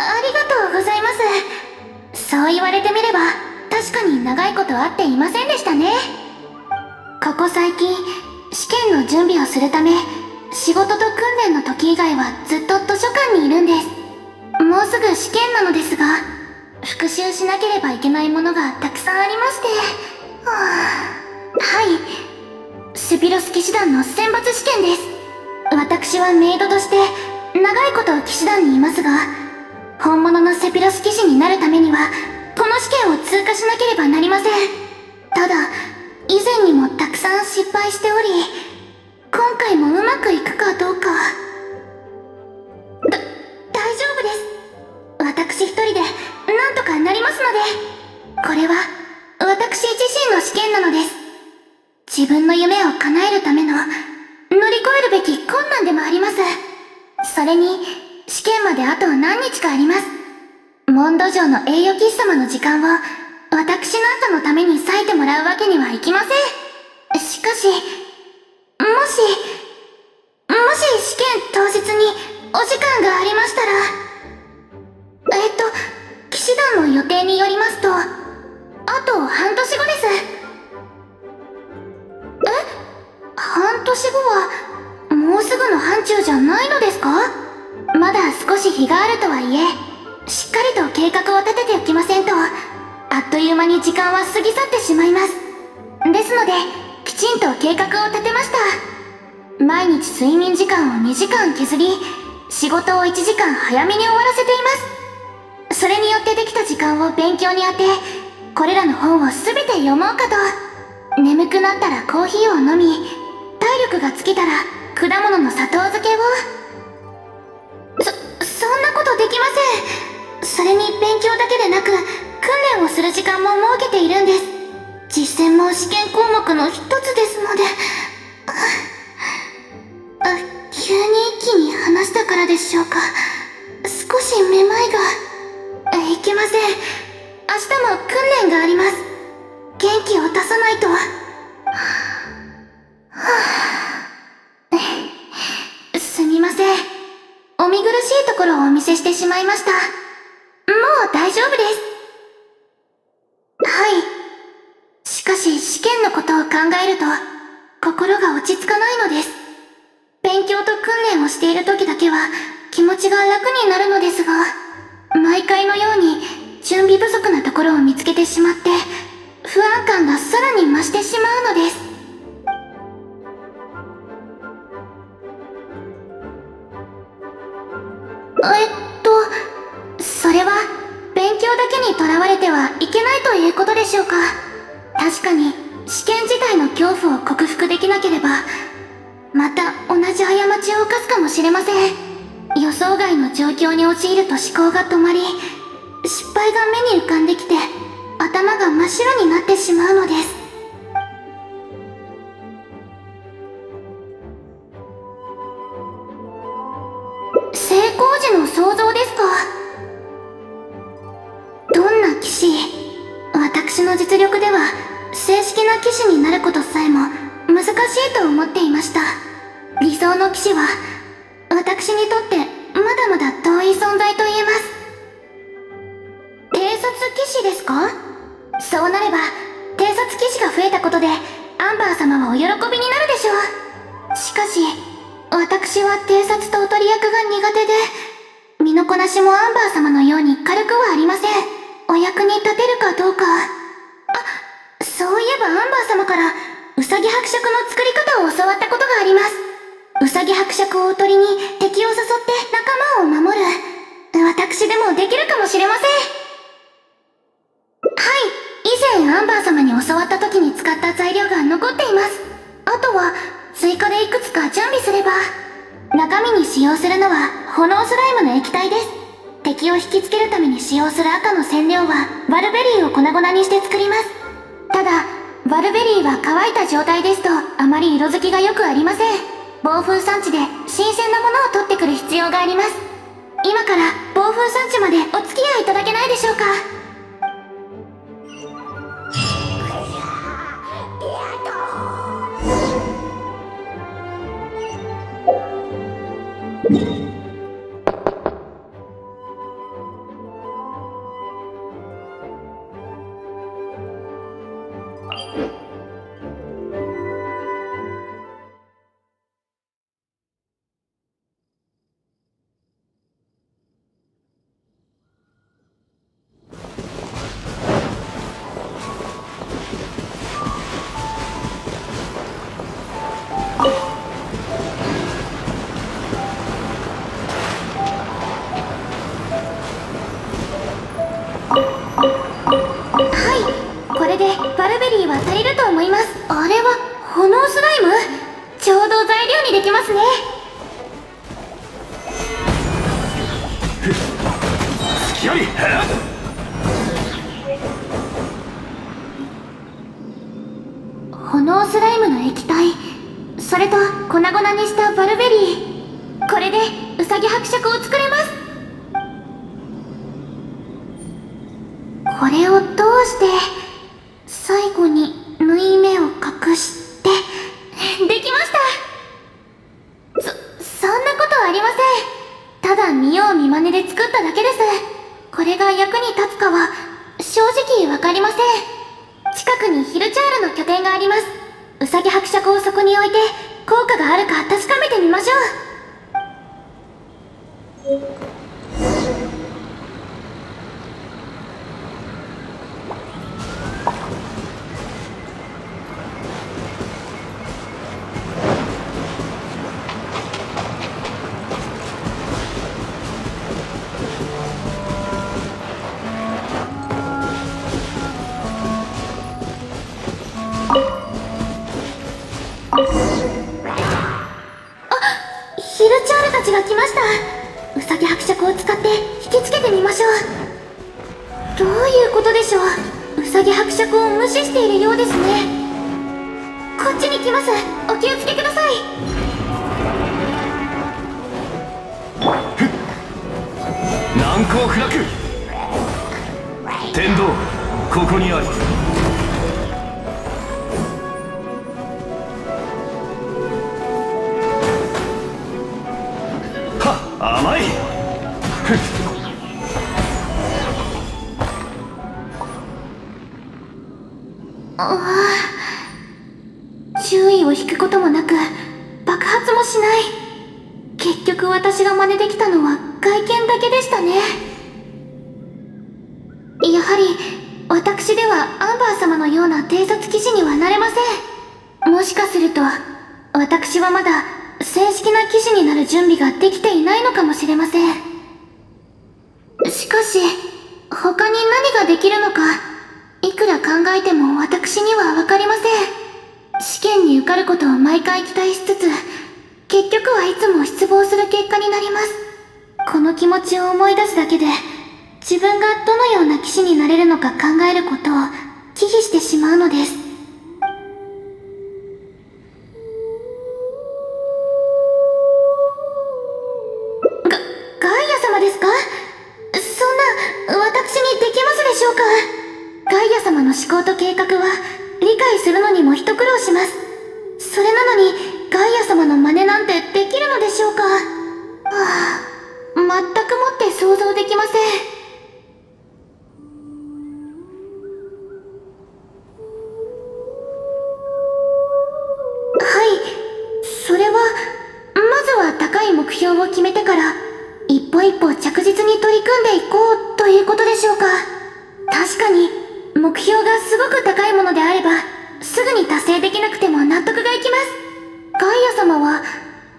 ありがとうございます。そう言われてみれば確かに長いこと会っていませんでしたね。ここ最近試験の準備をするため仕事と訓練の時以外はずっと図書館にいるんです。もうすぐ試験なのですが復習しなければいけないものがたくさんありまして。ははい。セピロス騎士団の選抜試験です。私はメイドとして長いこと騎士団にいますが本物のセピロス騎士になるためにはこの試験を通過しなければなりません。ただ以前にもたくさん失敗しており今回もうまくいくかどうか。だ大丈夫です。私一人でなんとかなりますのでこれは私自身の試験なのです。自分の夢を叶えるための乗り越えるべき困難でもあります。それに試験まであと何日かあります。モンド城の栄誉騎士様の時間を私なんかのために割いてもらうわけにはいきません。しかしもしもし試験当日にお時間がありましたらえっと騎士団の予定によりますとあと半年後です。え？半年後はもうすぐの範疇じゃないのですか？まだ少し日があるとはいえしっかりと計画を立てておきませんとあっという間に時間は過ぎ去ってしまいます。ですのできちんと計画を立てました。毎日睡眠時間を2時間削り仕事を1時間早めに終わらせています。それによってできた時間を勉強に当てこれらの本を全て読もうかと。眠くなったらコーヒーを飲み体力が尽きたら果物の砂糖漬けを。とできません。それに勉強だけでなく訓練をする時間も設けているんです。実践も試験項目の一つですので。あ急に一気に話したからでしょうか。少しめまいが。いけません。明日も訓練があります。元気を出さないと。すみませんお見苦しいところをお見せしてしまいましたもう大丈夫ですはい。しかし試験のことを考えると、心が落ち着かないのです。勉強と訓練をしている時だけは気持ちが楽になるのですが、毎回のように準備不足なところを見つけてしまって、不安感がさらに増してしまうのです。えっと、それは、勉強だけにとらわれてはいけないということでしょうか？確かに試験自体の恐怖を克服できなければまた同じ過ちを犯すかもしれません。予想外の状況に陥ると思考が止まり失敗が目に浮かんできて頭が真っ白になってしまうのです。騎士は私にとってまだまだ遠い存在と言えます。偵察騎士ですか？そうなれば偵察騎士が増えたことでアンバー様はお喜びになるでしょう。しかし私は偵察とおとり役が苦手で身のこなしもアンバー様のように軽くはありません。お役に立てるかどうか。あそういえばアンバー様からウサギ伯爵の作り方を教わったことがあります。ウサギ伯爵をおとりに敵を誘って仲間を守る。私でもできるかもしれません。はい。以前アンバー様に教わった時に使った材料が残っています。あとは追加でいくつか準備すれば中身に使用するのは炎スライムの液体です。敵を引きつけるために使用する赤の染料はバルベリーを粉々にして作ります。ただバルベリーは乾いた状態ですとあまり色づきが良くありません。暴風産地で新鮮なものを取ってくる必要があります今から暴風産地までお付き合いいただけないでしょうかうん。隙あり。炎スライムの液体。それと粉々にしたバルベリー。これでウサギ伯爵を作れます。これを通して最後に縫い目を隠してできましたそそんなことはありませんただ見よう見まねで作ただけです。これが役に立つかは正直わかりません。近くにヒルチャールの拠点があります。ウサギ伯爵をそこに置いて効果があるか確かめてみましょう。いうことでしょう。ウサギ伯爵を無視しているようですね。こっちに来ます。お気をつけください。難攻不落。天道ここにありは甘い。注意を引くこともなく爆発もしない。結局私が真似できたのは外見だけでしたね。やはり私ではアンバー様のような偵察騎士にはなれません。もしかすると私はまだ正式な騎士になる準備ができていないのかもしれません。しかし他に何ができるのかいくら考えても私にはわかりません。試験に受かることを毎回期待しつつ結局はいつも失望する結果になります。この気持ちを思い出すだけで自分がどのような騎士になれるのか考えることを忌避してしまうのです。標を決めてから一歩一歩着実に取り組んでいこうということでしょうか。確かに目標がすごく高いものであればすぐに達成できなくても納得がいきます。ガイア様は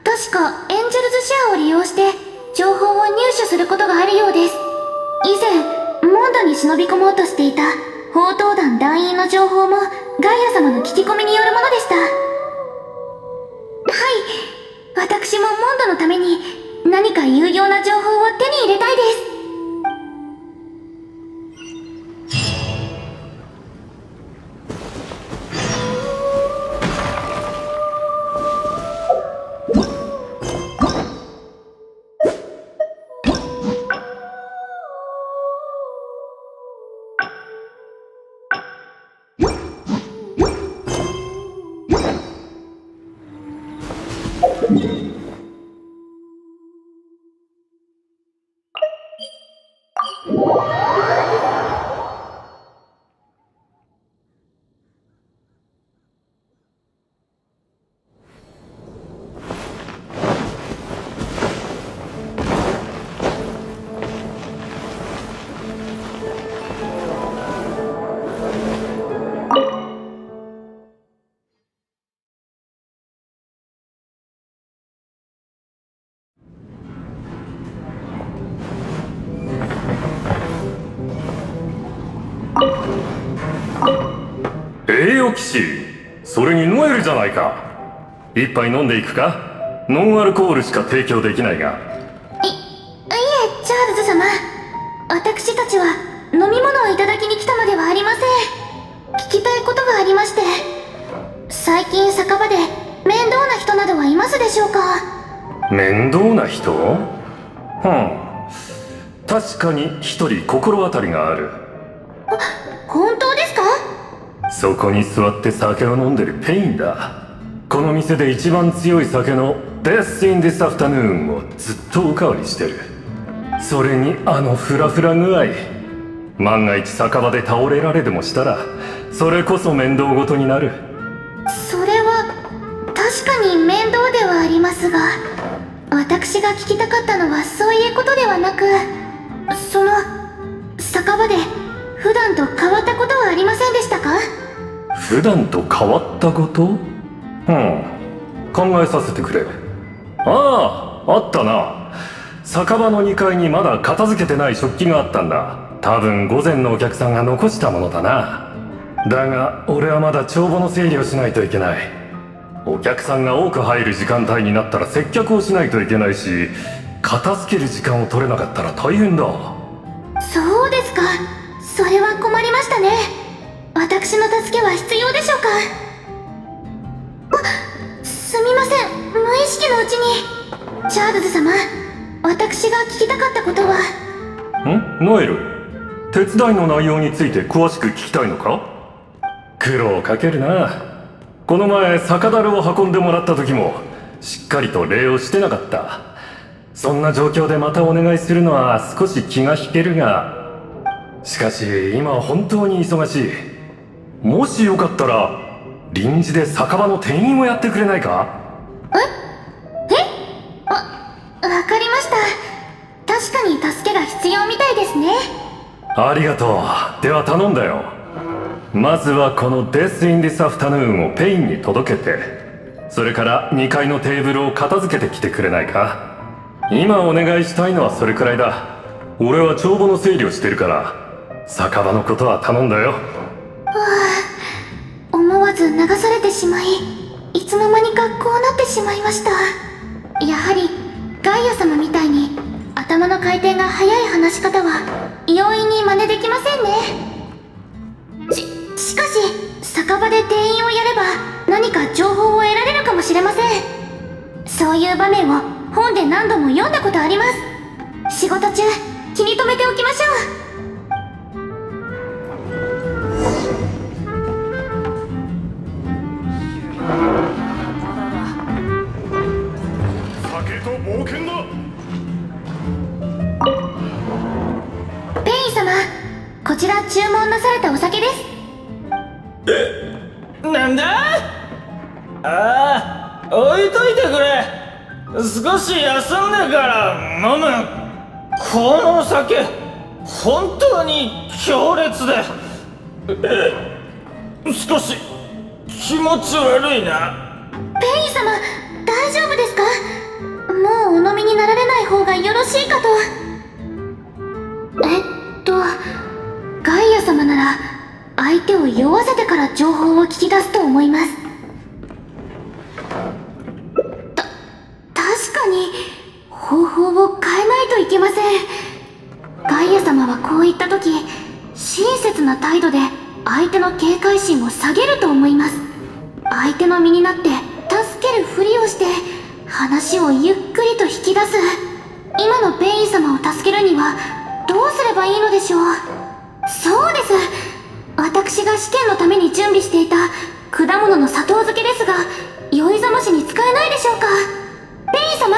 確かエンジェルズシェアを利用して情報を入手することがあるようです。以前モンドに忍び込もうとしていた宝刀団団員の情報もガイア様の聞き込みによるものでした。はい。私もモンドのために何か有用な情報を手に入れたいです。ロ騎士。それにノエルじゃないか。一杯飲んでいくか？ノンアルコールしか提供できないが。いいえチャールズ様。私たちは飲み物をいただきに来たのではありません。聞きたいことがありまして。最近酒場で面倒な人などはいますでしょうか？面倒な人？うん。確かに一人心当たりがあるそこに座って酒を飲んでるペインだ。この店で一番強い酒の Death in the afternoon をずっとおかわりしてる。それにあのフラフラ具合。万が一酒場で倒れられでもしたらそれこそ面倒ごとになる。それは確かに面倒ではありますが私が聞きたかったのはそういうことではなくその酒場で普段と変わ普段と変わったこと？うん。考えさせてくれ。あああったな。酒場の2階にまだ片付けてない食器があったんだ。多分午前のお客さんが残したものだな。だが俺はまだ帳簿の整理をしないといけない。お客さんが多く入る時間帯になったら接客をしないといけないし片付ける時間を取れなかったら大変だあすみません。無意識のうちに。チャールズ様私が聞きたかったことは。ん？ノエル。手伝いの内容について詳しく聞きたいのか？苦労かけるな。この前酒樽を運んでもらった時もしっかりと礼をしてなかった。そんな状況でまたお願いするのは少し気が引けるが。しかし今本当に忙しい。もしよかったら臨時で酒場の店員をやってくれないか？わわかりました。確かに助けが必要みたいですね。ありがとう。では頼んだよ。まずはこの Death in the afternoon をペインに届けてそれから2階のテーブルを片付けてきてくれないか？今お願いしたいのはそれくらいだ。俺は帳簿の整理をしてるから酒場のことは頼んだよ流されてしまいいつの間にかこうなってしまいました。やはりガイア様みたいに頭の回転が速い話し方は容易に真似できませんね。ししかし酒場で店員をやれば何か情報を得られるかもしれません。そういう場面を本で何度も読んだことあります。仕事中気に留めておきましょう。酒と冒険だ。ペイン様こちら注文なされたお酒です。なんだ？ああ置いといてくれ。少し休んでから飲む。この酒本当に強烈で。少し気持ち悪いな。ペイン様大丈夫ですか？もうお飲みになられない方がよろしいかと。えっとガイア様なら相手を酔わせてから情報を聞き出すと思います。た確かに方法を変えないといけません。ガイア様はこういった時親切な態度で相手の警戒心を下げると思います。相手の身になって助けるふりをして話をゆっくりと引き出す。今のペイン様を助けるにはどうすればいいのでしょう？そうです。私が試験のために準備していた果物の砂糖漬けですが酔いざましに使えないでしょうか？ペイン様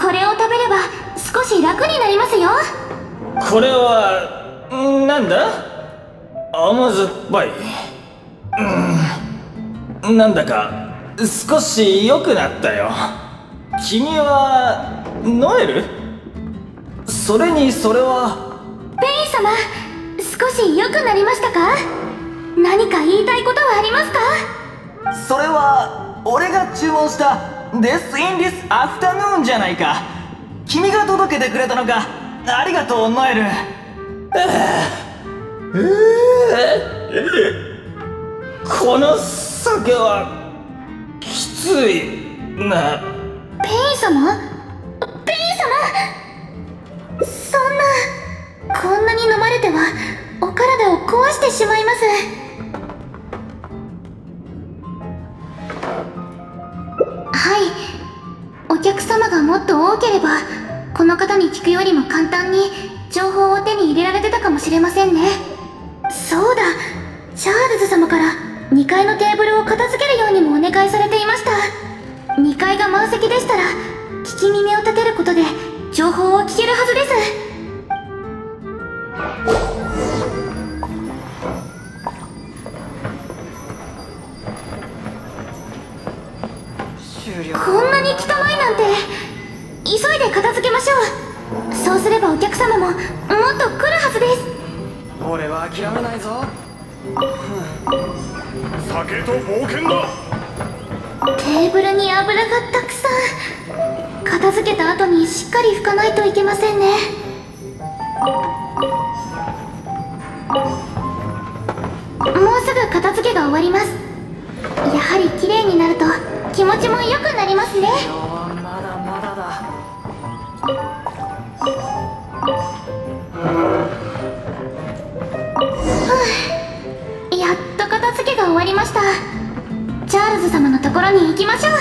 これを食べれば少し楽になりますよ。これはなんだ？甘酸っぱい。うん。なんだか少し良くなったよ。君はノエル？それにそれは。ペイン様少し良くなりましたか？何か言いたいことはありますか？それは俺が注文した Death in the afternoon じゃないか。君が届けてくれたのか。ありがとうノエル。この酒はきついねペイン様？ペイン様？そんなこんなに飲まれてはお体を壊してしまいます。はい。お客様がもっと多ければこの方に聞くよりも簡単に情報を手に入れられてたかもしれませんね。そうだ。チャールズ様から2階のテーブルを片付けるようにもお願いされていました。2階が満席でしたら聞き耳を立てることで情報を聞けるはずです。こんなに汚いなんて急いで片付けましょう。そうすればお客様ももっと来るはずです。俺は諦めないぞ酒と冒険だ。テーブルに油がたくさん片付けた後にしっかり拭かないといけませんね。もうすぐ片付けが終わります。やはり綺麗になると気持ちも良くなりますね。ころに行きましょう。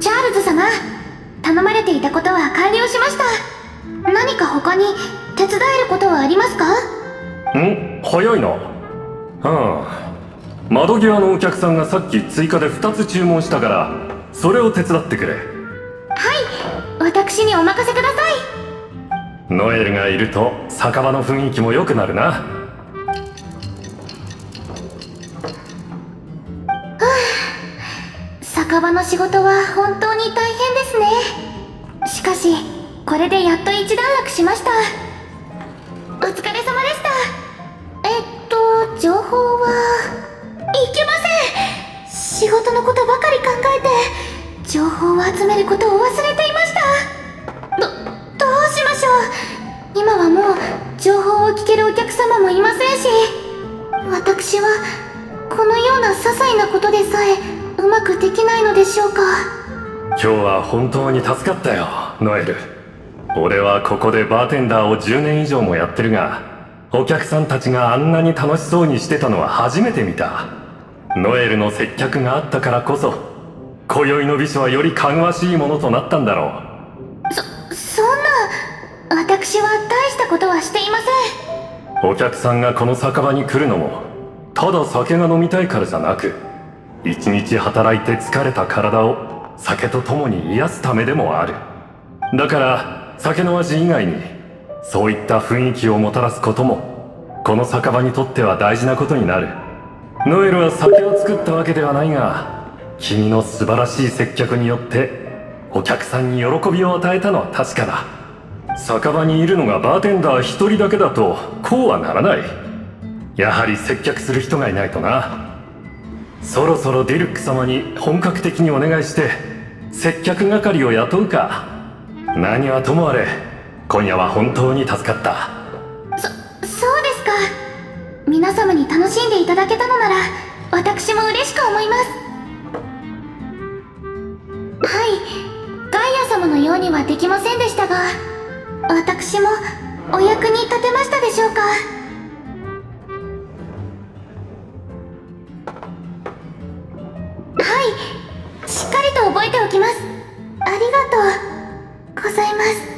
チャールズ様頼まれていたことは完了しました。何か他に手伝えることはありますか？ん？早いな。うん窓際のお客さんがさっき追加で2つ注文したからそれを手伝ってくれ。はい。私にお任せくださいノエルがいると酒場の雰囲気も良くなるな。酒場の仕事は本当に大変ですね。しかしこれでやっと一段落しました。お疲れ様でした。えっと情報はいけません。仕事のことばかり考えて情報を集めることを忘れていました。聞けるお客様もいませんし私はこのような些細なことでさえうまくできないのでしょうか。今日は本当に助かったよノエル。俺はここでバーテンダーを10年以上もやってるがお客さんたちがあんなに楽しそうにしてたのは初めて見た。ノエルの接客があったからこそ今宵の美女はより芳しいものとなったんだろそそんな私は大したことはしていません。うお客さんがこの酒場に来るのもただ酒が飲みたいからじゃなく一日働いて疲れた体を酒と共に癒すためでもある。だから酒の味以外にそういった雰囲気をもたらすこともこの酒場にとっては大事なことになる。ノエルは酒を作ったわけではないが君の素晴らしい接客によってお客さんに喜びを与えたのは確かだ。酒場にいるのがバーテンダー一人だけだとこうはならない。やはり接客する人がいないとな。そろそろディルック様に本格的にお願いして接客係を雇うか。何はともあれ今夜は本当に助かった。そそうですか。皆様に楽しんでいただけたのなら私も嬉しく思います。はい。ガイア様のようにはできませんでしたが。私もお役に立てましたでしょうか？はいしっかりと覚えておきます。ありがとうございます。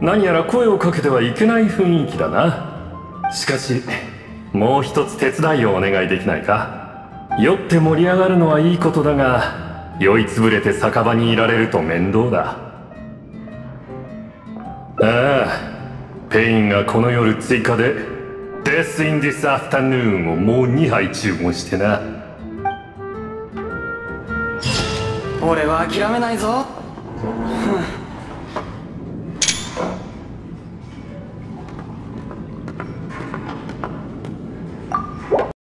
何やら声をかけてはいけない雰囲気だな。しかしもう一つ手伝いをお願いできないか。酔って盛り上がるのはいいことだが酔いつぶれて酒場にいられると面倒だ。ああペインがこの夜追加で「Death in this afternoon」をもう2杯注文してな。俺は諦めないぞ。